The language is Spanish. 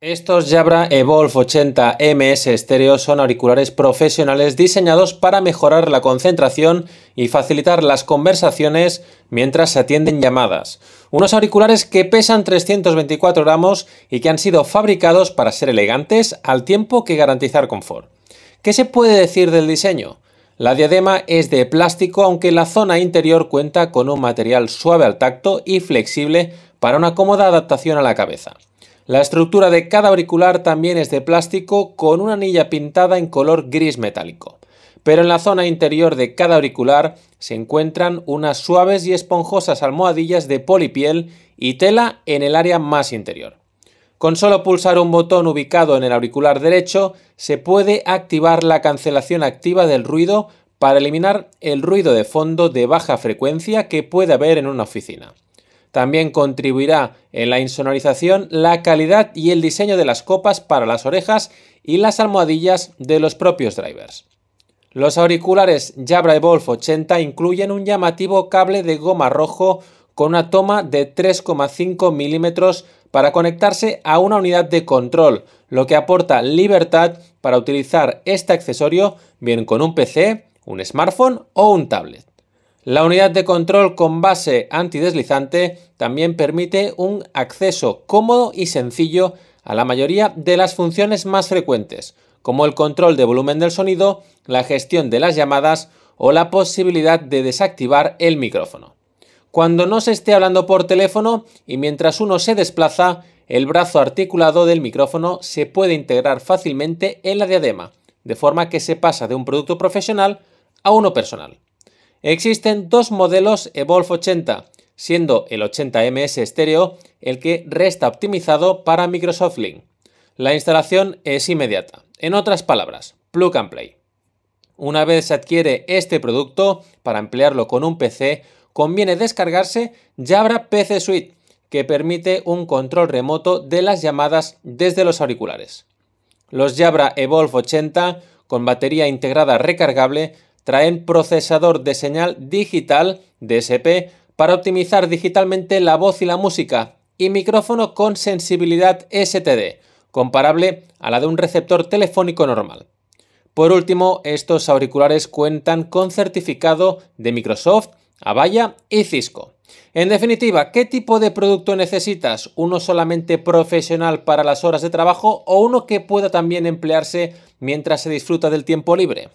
Estos Jabra Evolve 80 MS Stereo son auriculares profesionales diseñados para mejorar la concentración y facilitar las conversaciones mientras se atienden llamadas. Unos auriculares que pesan 324 gramos y que han sido fabricados para ser elegantes al tiempo que garantizar confort. ¿Qué se puede decir del diseño? La diadema es de plástico aunque la zona interior cuenta con un material suave al tacto y flexible para una cómoda adaptación a la cabeza. La estructura de cada auricular también es de plástico con una anilla pintada en color gris metálico. Pero en la zona interior de cada auricular se encuentran unas suaves y esponjosas almohadillas de polipiel y tela en el área más interior. Con solo pulsar un botón ubicado en el auricular derecho se puede activar la cancelación activa del ruido para eliminar el ruido de fondo de baja frecuencia que puede haber en una oficina. También contribuirá en la insonorización la calidad y el diseño de las copas para las orejas y las almohadillas de los propios drivers. Los auriculares Jabra Evolve 80 incluyen un llamativo cable de goma rojo con una toma de 3,5 milímetros para conectarse a una unidad de control, lo que aporta libertad para utilizar este accesorio bien con un PC, un smartphone o un tablet. La unidad de control con base antideslizante también permite un acceso cómodo y sencillo a la mayoría de las funciones más frecuentes, como el control de volumen del sonido, la gestión de las llamadas o la posibilidad de desactivar el micrófono. Cuando no se esté hablando por teléfono y mientras uno se desplaza, el brazo articulado del micrófono se puede integrar fácilmente en la diadema, de forma que se pasa de un producto profesional a uno personal. Existen dos modelos Evolve 80, siendo el 80ms estéreo el que resta optimizado para Microsoft Link. La instalación es inmediata. En otras palabras, plug and play. Una vez se adquiere este producto, para emplearlo con un PC, conviene descargarse Jabra PC Suite, que permite un control remoto de las llamadas desde los auriculares. Los Jabra Evolve 80, con batería integrada recargable, traen procesador de señal digital DSP para optimizar digitalmente la voz y la música y micrófono con sensibilidad STD, comparable a la de un receptor telefónico normal. Por último, estos auriculares cuentan con certificado de Microsoft, Avaya y Cisco. En definitiva, ¿qué tipo de producto necesitas? ¿Uno solamente profesional para las horas de trabajo o uno que pueda también emplearse mientras se disfruta del tiempo libre?